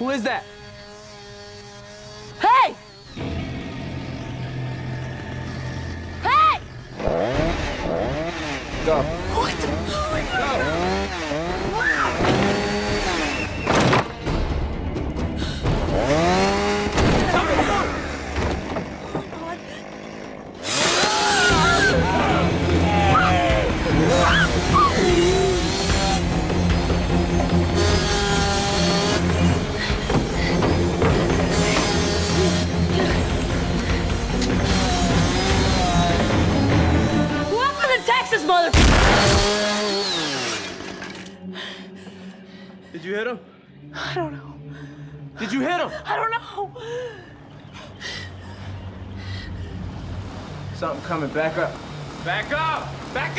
Who is that? Hey! Hey! Go. What the? Oh mother. Did you hit him? I don't know. Did you hit him? I don't know. Something coming. Back up. Back up! Back